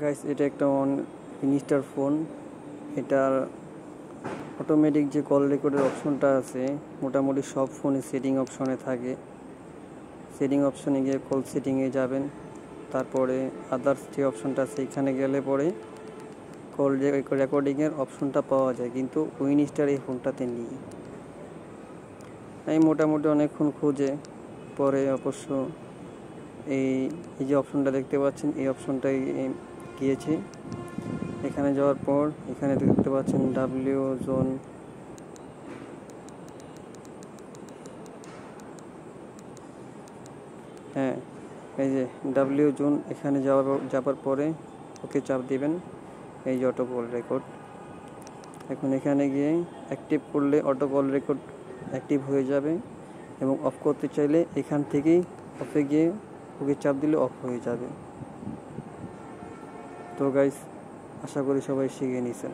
Guys এটা একটা অন মিনিস্টার ফোন এটার অটোমেটিক যে কল রেকর্ডের অপশনটা আছে, মোটামুটি সব ফোনে সেটিং অপশনে থাকে। সেটিং অপশনে গিয়ে কল সেটিংয়ে যাবেন। তারপরে আদার্স যে অপশনটা আছে, এখানে গেলে পরে কল রেকর্ডিংয়ের অপশনটা পাওয়া যায়, কিন্তু উইনিস্টার এই ফোনটাতে নেই। আমি মোটামুটি অনেকক্ষণ খুঁজে, পরে অবশ্য এই এই যে অপশনটা দেখতে পাচ্ছেন, এই অপশনটাই গিয়েছি এখানে যাওয়ার পর এখানে দেখতে পাচ্ছেন ডাব্লিউ জোন হ্যাঁ এই যে ডাব্লিউ জোন এখানে যাওয়ার যাওয়ার পরে ওকে চাপ দিবেন। এই যে অটো কল রেকর্ড এখন এখানে গিয়ে অ্যাক্টিভ করলে অটো কল রেকর্ড অ্যাক্টিভ হয়ে যাবে এবং অফ করতে চাইলে এখান থেকেই অফে গিয়ে ওকে চাপ দিলে অফ হয়ে যাবে। তো গাইস আশা করি সবাই শিখে নিয়েছেন